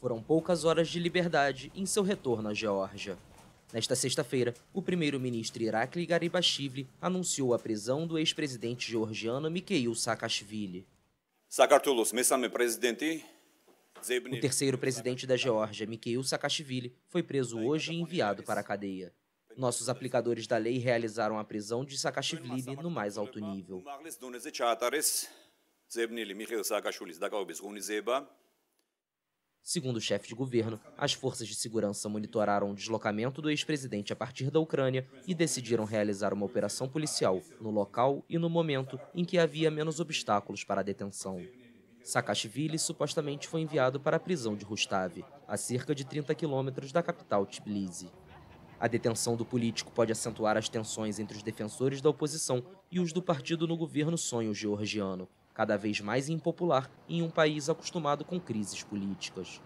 Foram poucas horas de liberdade em seu retorno à Geórgia. Nesta sexta-feira, o primeiro-ministro Irakli Garibashvili anunciou a prisão do ex-presidente georgiano Mikhail Saakashvili. O terceiro presidente da Geórgia, Mikhail Saakashvili, foi preso hoje e enviado para a cadeia. Nossos aplicadores da lei realizaram a prisão de Saakashvili no mais alto nível. Segundo o chefe de governo, as forças de segurança monitoraram o deslocamento do ex-presidente a partir da Ucrânia e decidiram realizar uma operação policial no local e no momento em que havia menos obstáculos para a detenção. Saakashvili supostamente foi enviado para a prisão de Rustav, a cerca de 30 quilômetros da capital Tbilisi. A detenção do político pode acentuar as tensões entre os defensores da oposição e os do partido no governo sonho georgiano, cada vez mais impopular em um país acostumado com crises políticas.